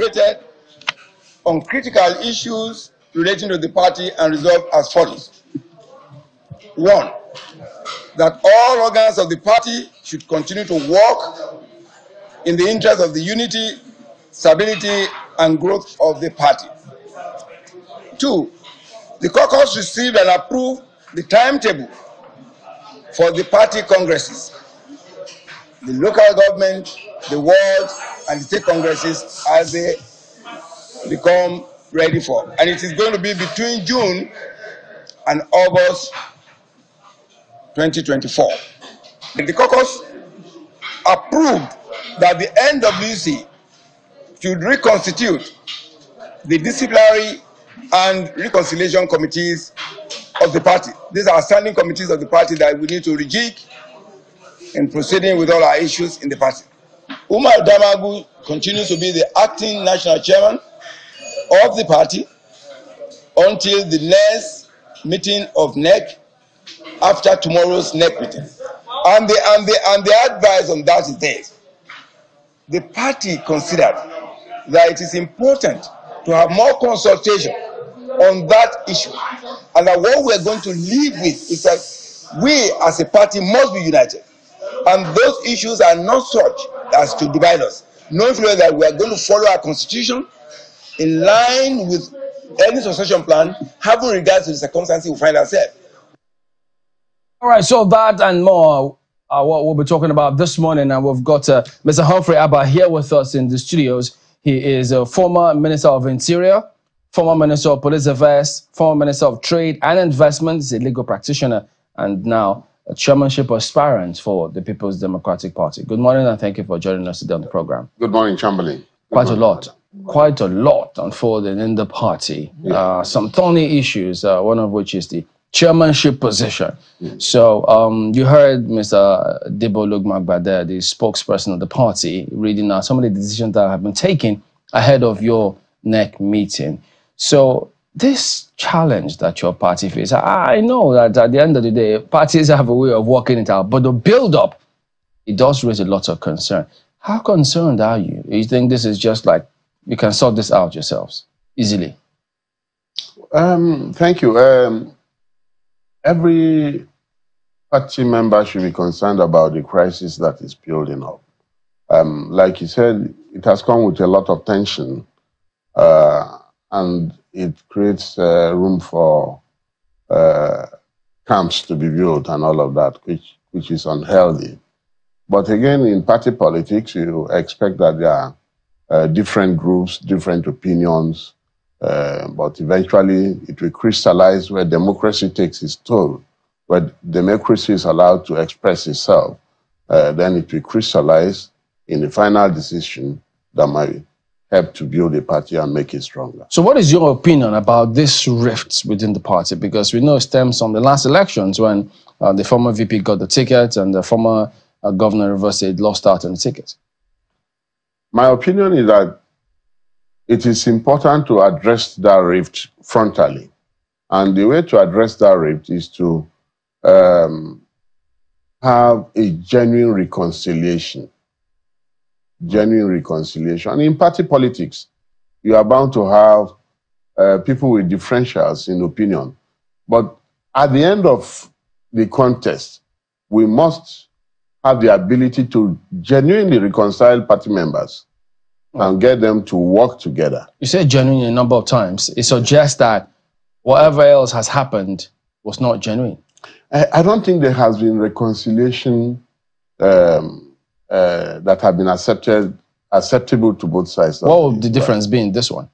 Deliberated on critical issues relating to the party and resolved as follows. One, that all organs of the party should continue to work in the interest of the unity, stability, and growth of the party. Two, the caucus received and approved the timetable for the party congresses. The local government, the world, and the state congresses as they become ready for. And it is going to be between June and August 2024. The caucus approved that the NWC should reconstitute the disciplinary and reconciliation committees of the party. These are standing committees of the party that we need to rejig in proceeding with all our issues in the party. Umar Damagum continues to be the acting national chairman of the party until the next meeting of NEC after tomorrow's NEC meeting. And the, and the, and the advice on that is this. The party considered that it is important to have more consultation on that issue. And that what we're going to live with is that we as a party must be united. And those issues are not such as to divide us. Knowing that we are going to follow our constitution in line with any succession plan, having regard to the circumstances we find ourselves. All right, so that and more what we'll be talking about this morning. And we've got uh, Mr. Humphrey Abba here with us in the studios. He is a former Minister of Interior, former Minister of Police Affairs, former Minister of Trade and Investment, He's a legal practitioner, and now chairmanship aspirant for the People's Democratic Party. Good morning, and thank you for joining us today on the program. Good morning, Chamberlain. Quite morning. a lot, quite a lot unfolding in the party. Yeah. Uh, some thorny issues, uh, one of which is the chairmanship position. So um, you heard Mr. Debo Ologunagba, the spokesperson of the party, reading out some of the decisions that have been taken ahead of your NEC meeting. So this challenge that your party faces, I know that at the end of the day, parties have a way of working it out, but the build-up, it does raise a lot of concern. How concerned are you? You think this is just like you can sort this out yourselves easily? Um, thank you. Um, every party member should be concerned about the crisis that is building up. Um, like you said, it has come with a lot of tension, uh, and it creates uh, room for uh, camps to be built and all of that, which which is unhealthy. But again, in party politics, you expect that there are uh, different groups, different opinions, uh, but eventually it will crystallize where democracy takes its toll, where democracy is allowed to express itself. Uh, then it will crystallize in the final decision that might help to build a party and make it stronger. So, what is your opinion about this rift within the party? Because we know it stems from the last elections when uh, the former VP got the ticket and the former uh, governor reversed it, lost out on the ticket. My opinion is that it is important to address that rift frontally. And the way to address that rift is to um, have a genuine reconciliation. Genuine reconciliation. And in party politics, you are bound to have uh, people with differentials in opinion. But at the end of the contest, we must have the ability to genuinely reconcile party members and get them to work together. You said genuine a number of times. It suggests that whatever else has happened was not genuine. I, I don't think there has been reconciliation um, uh, that have been accepted acceptable to both sides. What would the difference be in this one?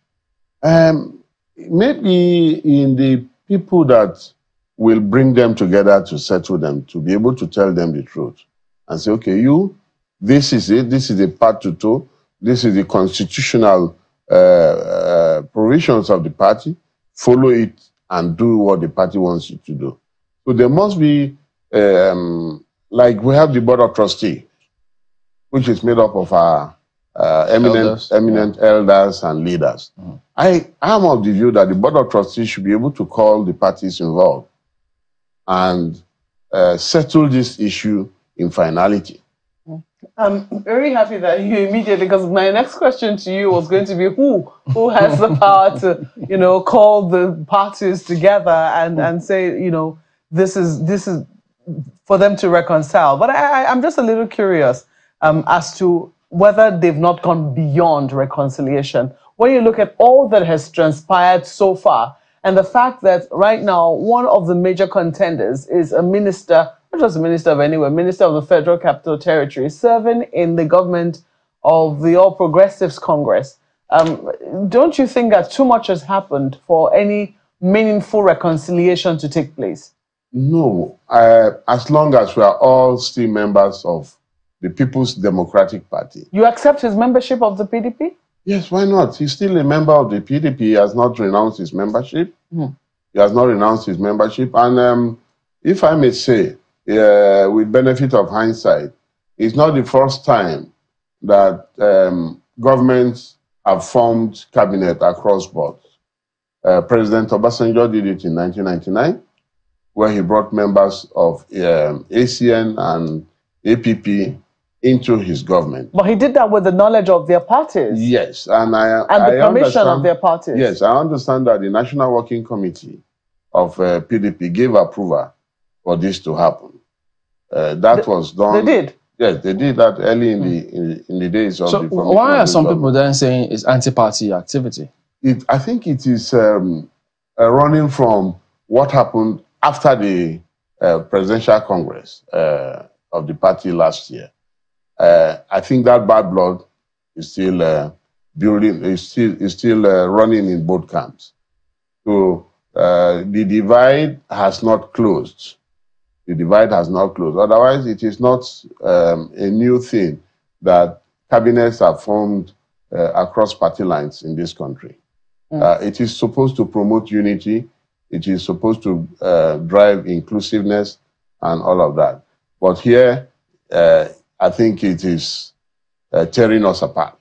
Um, maybe in the people that will bring them together to settle them, to be able to tell them the truth and say, okay, you, this is it, this is the part to toe, this is the constitutional uh, uh, provisions of the party, follow it and do what the party wants you to do. So there must be, um, like we have the board of trustee, which is made up of our uh, eminent, Elders. eminent elders and leaders. I am of the view that the board of trustees should be able to call the parties involved and uh, settle this issue in finality. I'm very happy that you immediately, because my next question to you was going to be who who has the power to, you know, call the parties together and and say, you know, this is this is for them to reconcile. But I, I, I'm just a little curious um, as to whether they've not gone beyond reconciliation. When you look at all that has transpired so far, and the fact that right now one of the major contenders is a minister not just a minister of anywhere, minister of the Federal Capital Territory, serving in the government of the All Progressives Congress. Um, don't you think that too much has happened for any meaningful reconciliation to take place? No, uh, as long as we are all still members of the People's Democratic Party. You accept his membership of the PDP? Yes, why not? He's still a member of the PDP. He has not renounced his membership. Hmm. He has not renounced his membership. And um, if I may say, uh, with benefit of hindsight, it's not the first time that um, governments have formed cabinet across boards. Uh, President Obasanjo did it in 1999, where he brought members of um, ACN and APP into his government. But he did that with the knowledge of their parties Yes, and I and the I permission of their parties. Yes, I understand that the National Working Committee of uh, PDP gave approval for this to happen. Uh, that was done. They did. Yes, they did that early in the in, in the days of So the formation why are some government. people then saying it's anti-party activity? It, I think it is um, uh, running from what happened after the uh, presidential congress uh, of the party last year. Uh, I think that bad blood is still uh, building, is still is still uh, running in both camps. So uh, the divide has not closed. The divide has not closed. Otherwise, it is not um, a new thing that cabinets are formed uh, across party lines in this country. Uh, it is supposed to promote unity. It is supposed to uh, drive inclusiveness and all of that. But here, uh, I think it is uh, tearing us apart.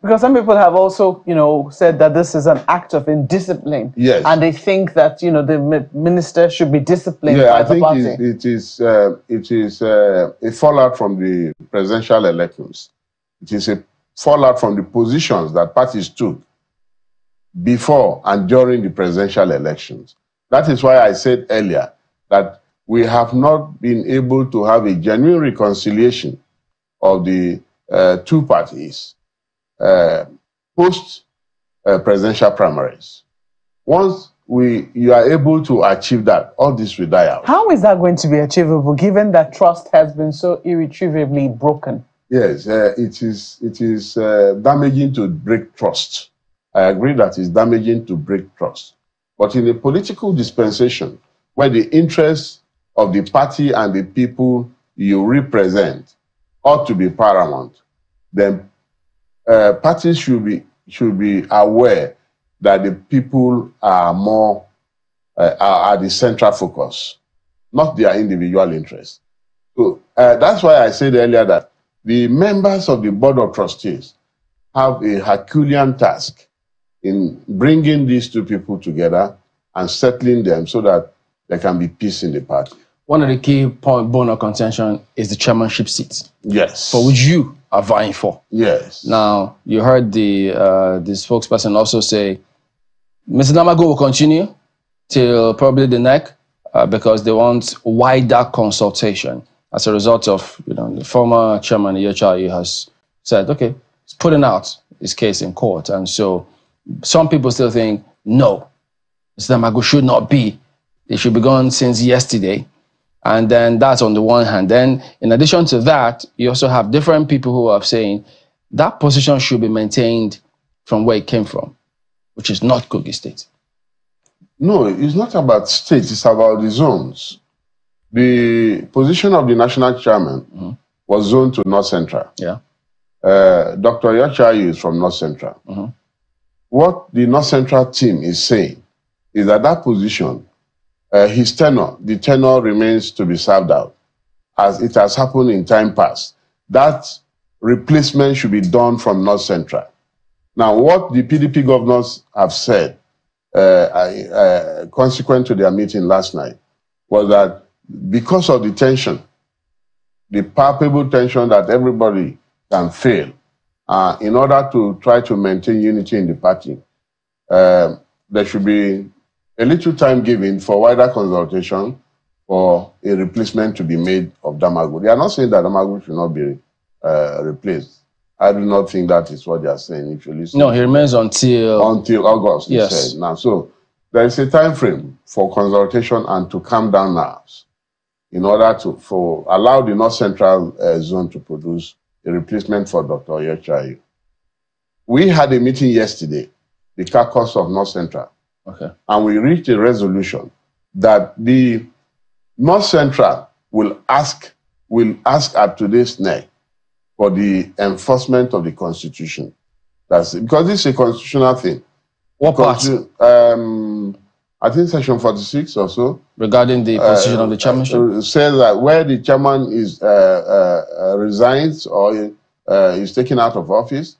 Because some people have also, you know, said that this is an act of indiscipline. Yes. And they think that, you know, the minister should be disciplined Yeah, by I the think party. it, it is uh, it is uh, a fallout from the presidential elections. It is a fallout from the positions that parties took before and during the presidential elections. That is why I said earlier that we have not been able to have a genuine reconciliation of the uh, two parties uh, post uh, presidential primaries. Once we you are able to achieve that, all this will die out. How is that going to be achievable given that trust has been so irretrievably broken? Yes, uh, it is. It is uh, damaging to break trust. I agree that it's damaging to break trust. But in a political dispensation, where the interests of the party and the people you represent ought to be paramount, then uh, parties should be should be aware that the people are more uh, are, are the central focus, not their individual interests. So uh, that's why I said earlier that the members of the board of trustees have a Herculean task in bringing these two people together and settling them so that there can be peace in the party. One of the key point bone of contention is the chairmanship seat, Yes. for which you are vying for. yes. Now, you heard the uh, the spokesperson also say, Mr. Damagum will continue till probably the NEC uh, because they want wider consultation. As a result of, you know, the former chairman Ayu has said, okay, he's putting out his case in court. And so some people still think, no, Mr. Damagum should not be. They should be gone since yesterday. And then that's on the one hand. Then, in addition to that, you also have different people who are saying that position should be maintained from where it came from, which is not Kogi State. No, it's not about states, it's about the zones. The position of the national chairman was zoned to North Central. Yeah. Uh, Dr. Iyorchia Ayu is from North Central. Mhm. What the North Central team is saying is that that position, uh, his tenure, the tenure remains to be served out, as it has happened in time past. That replacement should be done from North Central. Now, what the PDP governors have said, uh, uh, consequent to their meeting last night, was that because of the tension the palpable tension that everybody can feel uh, in order to try to maintain unity in the party. Uh, there should be a little time given for wider consultation for a replacement to be made of Damagum. They are not saying that Damagum should not be uh, replaced. I do not think that is what they are saying. If you listen, No, he remains until. until August. he Yes. said. Now, so there is a time frame for consultation and to calm down nerves, in order to for allow the North Central uh, Zone to produce a replacement for Dr. Oyechayo. We had a meeting yesterday, the caucus of North Central, Okay. and we reached a resolution that the North Central will ask will ask at today's NEC for the enforcement of the Constitution. That's it. because this is a constitutional thing. What part Um, I think Section 46 or so regarding the position of the uh, chairmanship? uh, says that where the chairman is uh, uh, uh, resigns or uh, is taken out of office,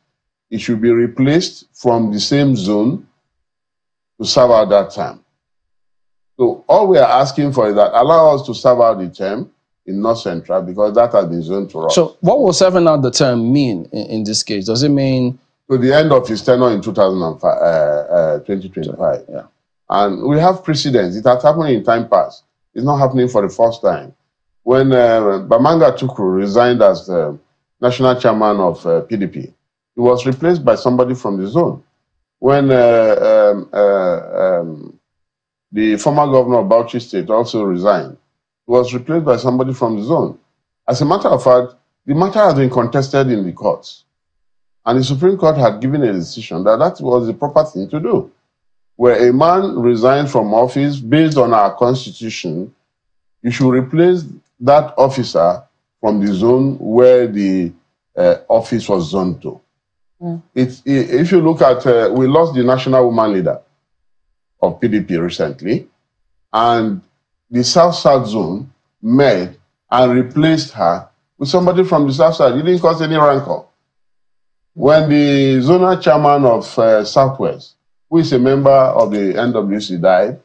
it should be replaced from the same zone to serve out that term. So all we are asking for is that allow us to serve out the term in North Central because that has been zoned to us. So, what will serving out the term mean in, in this case? Does it mean to the end of his tenure in 2005, uh, uh, 2025. Yeah. And we have precedents. It has happened in time past. It's not happening for the first time. When uh, Bamanga Tukur resigned as the national chairman of uh, PDP, he was replaced by somebody from the zone. When uh, um, uh, um, the former governor of Bauchi State also resigned, he was replaced by somebody from the zone. As a matter of fact, the matter has been contested in the courts. And the Supreme Court had given a decision that that was the proper thing to do. Where a man resigns from office based on our constitution, you should replace that officer from the zone where the uh, office was zoned to. It's, if you look at, uh, we lost the national woman leader of PDP recently, and the South South zone met and replaced her with somebody from the South Side. It didn't cause any rancor when the zonal chairman of uh, Southwest, who is a member of the NWC, died,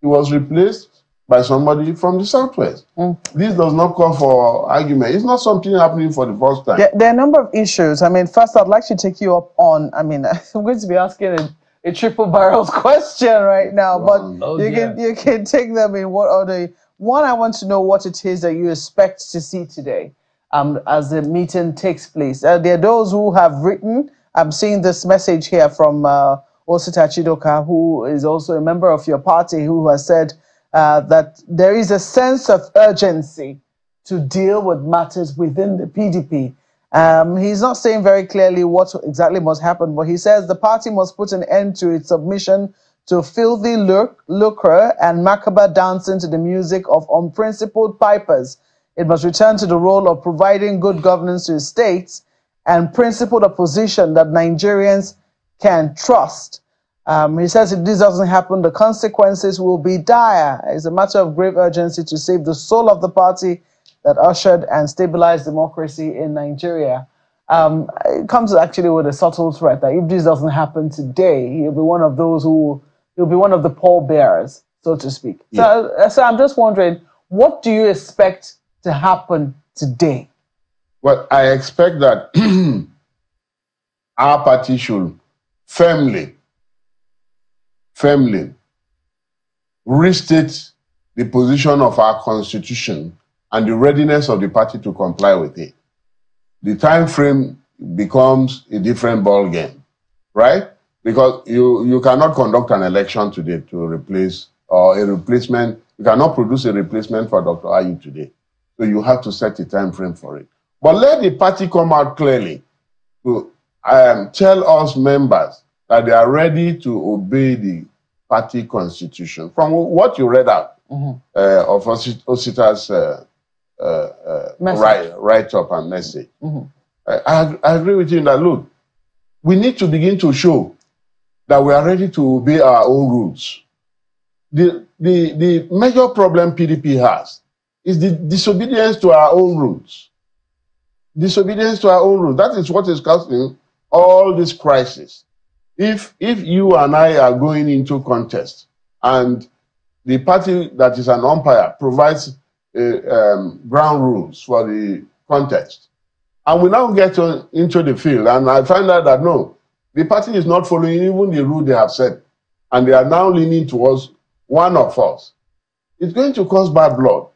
he was replaced by somebody from the Southwest. This does not call for argument. It's not something happening for the first time. There, there are a number of issues. I mean, first, I'd like to take you up on. I mean, I'm going to be asking a, a triple barrels question right now, but Oh, you can you can take them in what order. One, I want to know what it is that you expect to see today, um, as the meeting takes place. Uh, there are those who have written. I'm seeing this message here from uh, Osita Chidoka, who is also a member of your party, who has said uh, that there is a sense of urgency to deal with matters within the PDP. Um, he's not saying very clearly what exactly must happen, but he says the party must put an end to its submission to filthy luc- lucre and macabre dancing to the music of unprincipled pipers. It must return to the role of providing good governance to its states and principled opposition that Nigerians can trust. Um, he says if this doesn't happen, the consequences will be dire. It's a matter of grave urgency to save the soul of the party that ushered and stabilized democracy in Nigeria. Um, it comes actually with a subtle threat that if this doesn't happen today, he'll be one of those who he'll be one of the pallbearers, so to speak. So, uh, so I'm just wondering, what do you expect to happen today? Well, I expect that our party should firmly, firmly restate the position of our constitution and the readiness of the party to comply with it. The time frame becomes a different ball game, right? Because you, you cannot conduct an election today to replace or a replacement. You cannot produce a replacement for Dr. Ayu today. So you have to set a time frame for it. But let the party come out clearly to um, tell us members that they are ready to obey the party constitution. From what you read out uh, of Osi- Osita's uh, uh, uh, Message. write, write up and message, I, I, I agree with you in that. Look, we need to begin to show that we are ready to obey our own rules. The, the, the major problem PDP has is the disobedience to our own rules. Disobedience to our own rules. That is what is causing all this crisis. If, if you and I are going into contest and the party that is an umpire provides uh, um, ground rules for the contest. And we now get on, into the field, and I find out that no, the party is not following even the rule they have set, and they are now leaning towards one of us. It's going to cause bad blood.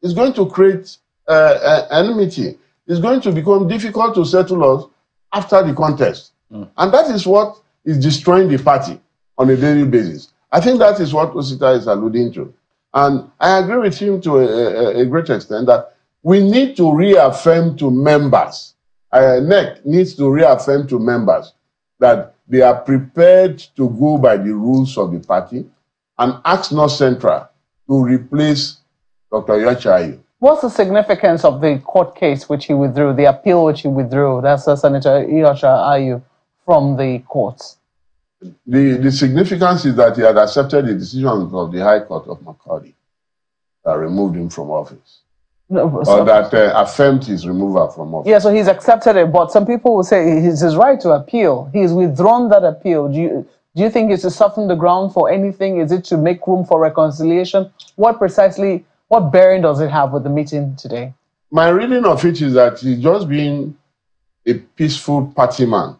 It's going to create uh, uh, enmity. It's going to become difficult to settle us after the contest. And that is what is destroying the party on a daily basis. I think that is what Osita is alluding to. And I agree with him to a, a, a great extent that we need to reaffirm to members, uh, NEC needs to reaffirm to members that they are prepared to go by the rules of the party and ask North Central to replace Dr. Iyorchia Ayu. What's the significance of the court case which he withdrew, the appeal which he withdrew? That's uh, Senator Iyorchia Ayu from the courts. The, the significance is that he had accepted the decision of the High Court of Makurdi that removed him from office, No, or so- that uh, affirmed his removal from office. yeah, so he's accepted it, but some people will say it's his right to appeal. He's withdrawn that appeal. Do you do you think it's to soften the ground for anything? Is it to make room for reconciliation? What precisely, what bearing does it have with the meeting today? My reading of it is that he's just being a peaceful party man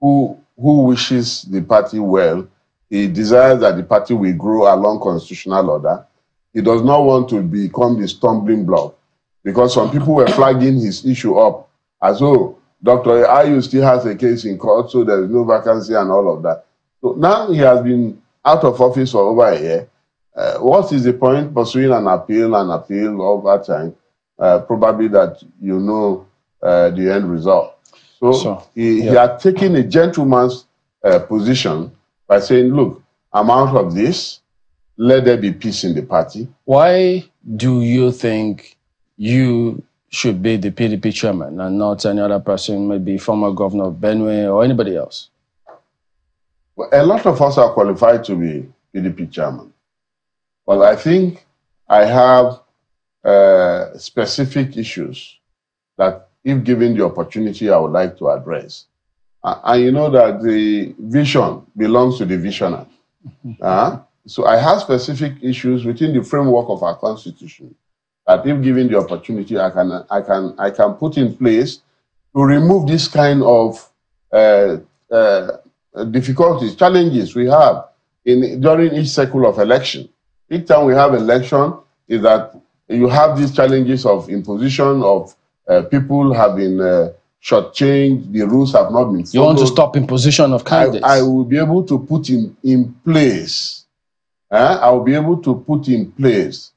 who, who wishes the party well. He desires that the party will grow along constitutional order. He does not want to become the stumbling block because some people were flagging his issue up as though Dr. Ayu still has a case in court, so there is no vacancy and all of that. So now he has been out of office for over a year. Uh, what is the point pursuing an appeal and appeal over time? Uh, probably that you know uh, the end result. So, So, he, he yeah. had taken a gentleman's uh, position by saying, "Look, I'm out of this. Let there be peace in the party." Why do you think you should be the PDP chairman and not any other person, maybe former governor of Benue or anybody else? Well, a lot of us are qualified to be PDP chairman. Well, I think I have uh, specific issues that, if given the opportunity, I would like to address. Uh, and you know that the vision belongs to the visionary. Uh, so I have specific issues within the framework of our constitution that, if given the opportunity, I can, I can, I can put in place to remove this kind of uh, uh, difficulties, challenges we have in during each cycle of election. Each time we have election, is that you have these challenges of imposition of uh, people have been uh, shortchanged, the rules have not been followed. You want to stop imposition of I, candidates? I will be able to put in, in place, uh, I will be able to put in place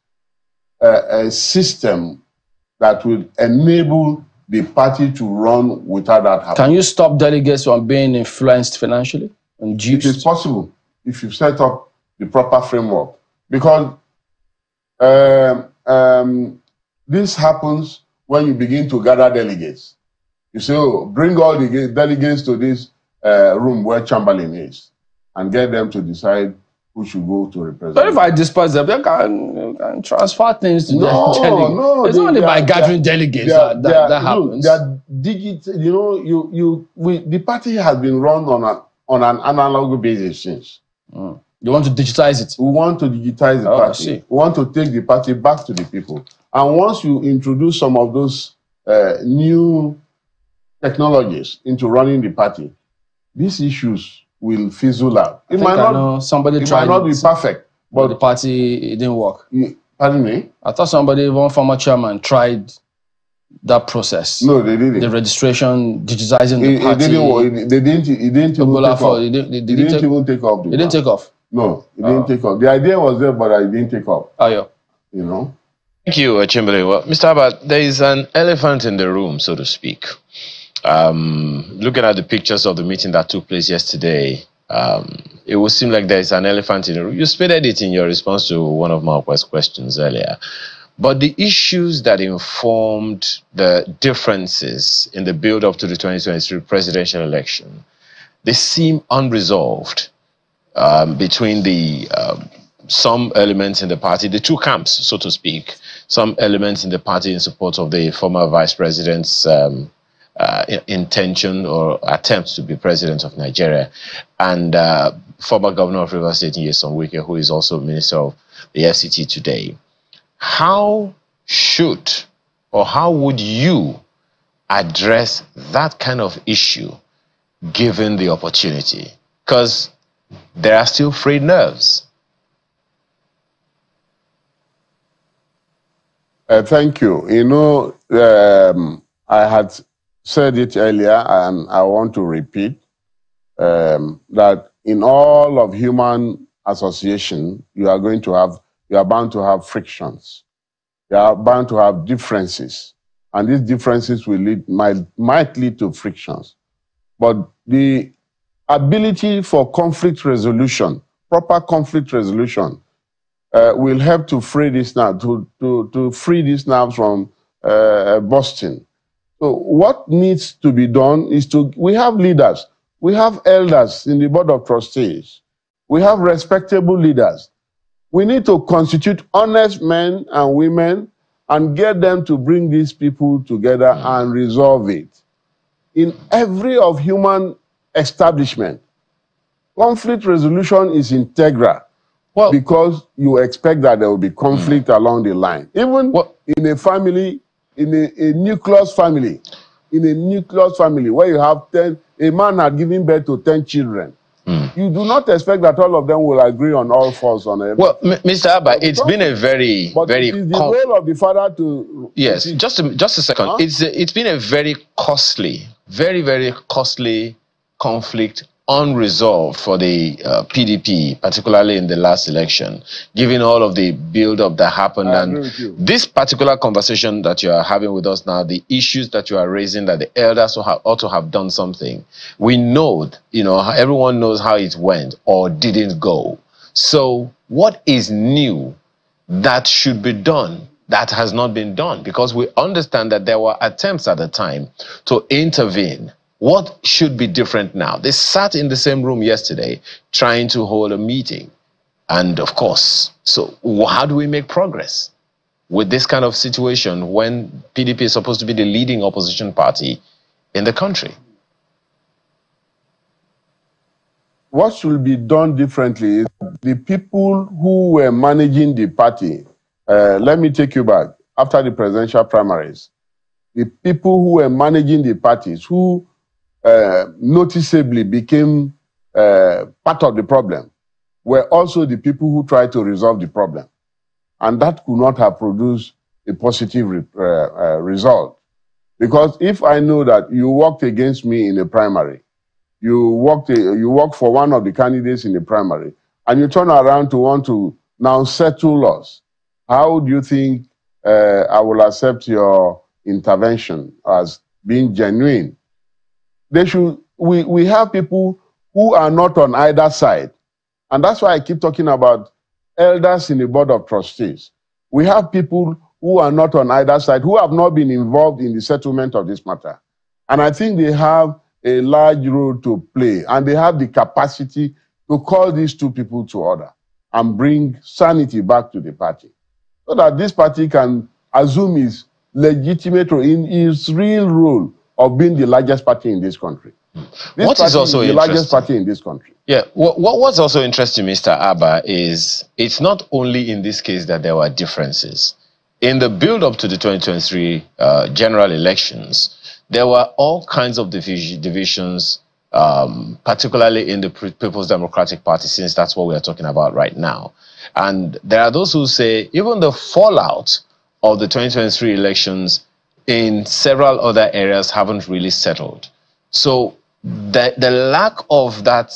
a, a system that will enable the party to run without that happening. Can you stop delegates from being influenced financially and It is possible if you set up the proper framework. Because um, um, this happens when you begin to gather delegates. You say, oh, bring all the delegates to this uh, room where Chamberlain is and get them to decide who should go to represent. But if I disperse them, they can, they can transfer things to No, their delegates. no, It's they- only they by are- gathering delegates are- that, are- that happens. They are digit, you know, you, you, we, the party has been run on an, on an analog basis since. You want to digitize it. We want to digitize the Oh, party. We want to take the party back to the people. And once you introduce some of those uh, new technologies into running the party, these issues will fizzle out. It might not, somebody it tried might not be it, perfect, but the party it didn't work. you- pardon me. I thought somebody, one former chairman, tried that process. No, they didn't. The registration, digitizing the it, it didn't. It- They didn't. It didn't even take for- off. it didn't- it It didn't didn't take- even take off. It didn't take off. No, it didn't Oh. take off. The idea was there, but it didn't take off. Oh, yeah. You know. Thank you, uh, Chamberlain. Well, Mr. Abbott, there is an elephant in the room, so to speak. Um, looking at the pictures of the meeting that took place yesterday, um, it would seem like there is an elephant in the room. You stated it in your response to one of Marquez's questions earlier. But the issues that informed the differences in the build up to the 2023 presidential election, they seem unresolved um, between the um, some elements in the party, the two camps, so to speak, some elements in the party in support of the former vice president's um, uh, intention or attempt to be president of Nigeria, and uh, former governor of Rivers State, Nyesom Wike, who is also minister of the FCT today. How should or how would you address that kind of issue given the opportunity? Because there are still frayed nerves. Uh, thank you. You know, um, I had said it earlier, and I want to repeat um, that in all of human association, you are going to have, you are bound to have frictions. You are bound to have differences, and these differences will lead might might lead to frictions. But the ability for conflict resolution, proper conflict resolution, uh, will help to free this now to, to, to free this nerves from uh, busting. So what needs to be done is to we have leaders, we have elders in the board of trustees, we have respectable leaders. We need to constitute honest men and women and get them to bring these people together and resolve it. In every of human establishment, conflict resolution is integral Well, because you expect that there will be conflict hmm. along the line. Even Well- in a family, in a, a nucleus family, in a nucleus family where you have 10, a man had given birth to 10 children. Hmm. You do not expect that all of them will agree on all fours on everything. well, M- Mr. Abba, it's been a very, but very it is the role of the father to Yes, to- just a, just a second. Huh? It's it's been a very costly, very very costly conflict unresolved for the uh, PDP, particularly in the last election, given all of the build-up that happened I and agree with you. this particular conversation that you are having with us now, the issues that you are raising, that the elders ought to have done something. We know, you know, everyone knows how it went or didn't go. So, what is new that should be done that has not been done because we understand that there were attempts at the time to intervene. What should be different now? They sat in the same room yesterday trying to hold a meeting. And of course, so how do we make progress with this kind of situation when PDP is supposed to be the leading opposition party in the country? what should be done differently is the people who were managing the party. Uh, let me take you back after the presidential primaries. The people who were managing the parties, who uh, noticeably became uh, part of the problem, were also the people who tried to resolve the problem. And that could not have produced a positive re- uh, uh, result. Because if I know that you worked against me in a primary, you worked you work for one of the candidates in the primary and you turn around to want to now settle us how do you think uh, i will accept your intervention as being genuine they should we we have people who are not on either side. And that's why i keep talking about elders in the board of trustees. We have people who are not on either side who have not been involved in the settlement of this matter. And i think they have a large role to play, and they have the capacity to call these two people to order and bring sanity back to the party, so that this party can assume its legitimate role in its real role of being the largest party in this country. This What is also the largest party in this country. Yeah, what, what what's also interesting, Mr. Abba, is it's not only in this case that there were differences. In the build up to the 2023 uh, general elections, there were all kinds of divis- divisions, um, particularly in the People's Democratic Party, since that's what we are talking about right now. And there are those who say even the fallout of the 2023 elections in several other areas haven't really settled. So the, the lack of that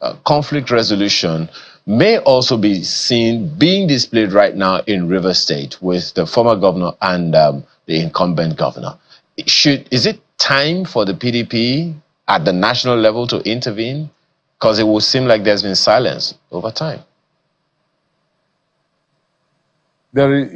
uh, conflict resolution may also be seen being displayed right now in River State with the former governor and um, the incumbent governor. Should is it time for the PDP at the national level to intervene? Because it would seem like there's been silence over time. There is,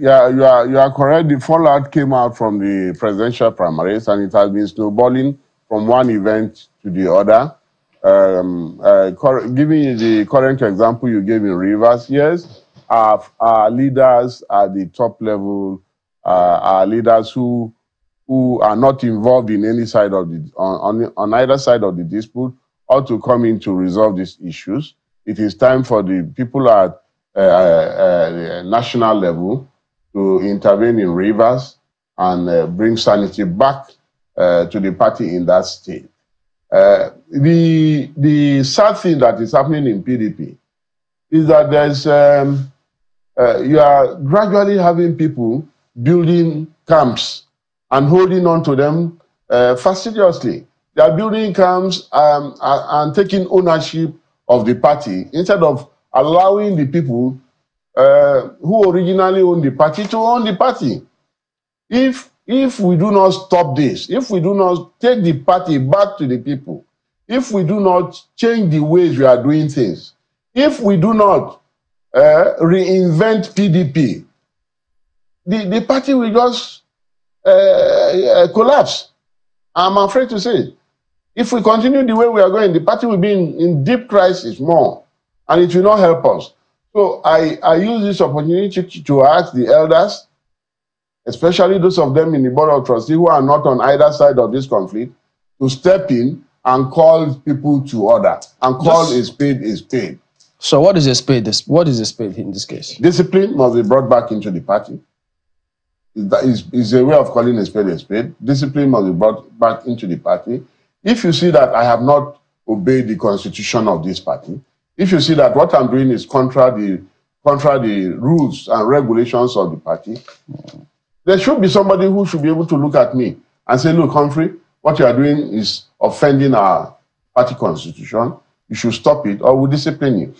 yeah, you are you are correct. The fallout came out from the presidential primaries, and it has been snowballing from one event to the other. Um, uh, giving you the current example you gave in Rivers, yes, our, our leaders at the top level uh, are leaders who who are not involved in any side of the on, on, on either side of the dispute ought to come in to resolve these issues. It is time for the people at national level to intervene in rivers and uh, bring sanity back uh, to the party in that state. Uh, the the sad thing that is happening in PDP is that there's um, uh, you are gradually having people building camps and holding on to them uh, fastidiously. They are building camps um, and taking ownership of the party instead of allowing the people uh, who originally owned the party to own the party. If if we do not stop this, if we do not take the party back to the people, if we do not change the ways we are doing things, if we do not uh, reinvent PDP, the, the party will just uh, uh, collapse. I'm afraid to say. If we continue the way we are going, the party will be in, in deep crisis more, and it will not help us. So I, I use this opportunity to, to ask the elders especially those of them in the board of trustees who are not on either side of this conflict, to step in and call people to order and call Just, a spade a spade. So, what is a spade? What is a spade in this case? Discipline must be brought back into the party. That is, is a way of calling a spade a spade. Discipline must be brought back into the party. If you see that I have not obeyed the constitution of this party, if you see that what I'm doing is contra the contra the rules and regulations of the party, there should be somebody who should be able to look at me and say, look, Humphrey, what you are doing is offending our party constitution. You should stop it or we'll discipline you.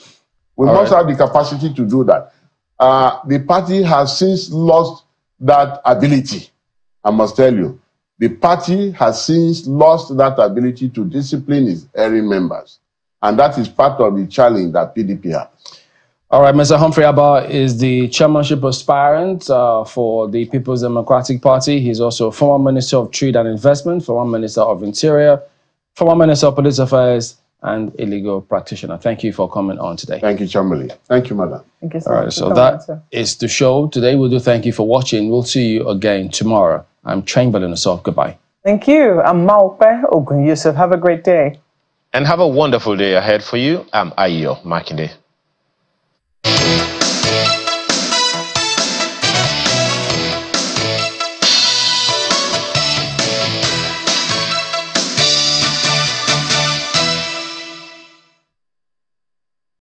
We All must right. have the capacity to do that. Uh, the party has since lost that ability. I must tell you, the party has since lost that ability to discipline its area members. And that is part of the challenge that PDP has. All right, Mr. Humphrey Abah is the chairmanship aspirant uh, for the People's Democratic Party. He's also former Minister of Trade and Investment, former Minister of Interior, former Minister of Police Affairs, and a legal practitioner. Thank you for coming on today. Thank you, Chamberlain. Thank you, madam. Thank you so All right, so that is the show today. We'll do thank you for watching. We'll see you again tomorrow. I'm Chamberlain Asaf. Goodbye. Thank you. I'm Maupe Ogun Yusuf. Have a great day. And have a wonderful day ahead for you. I'm Ayo Makinde.